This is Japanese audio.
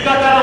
浴衣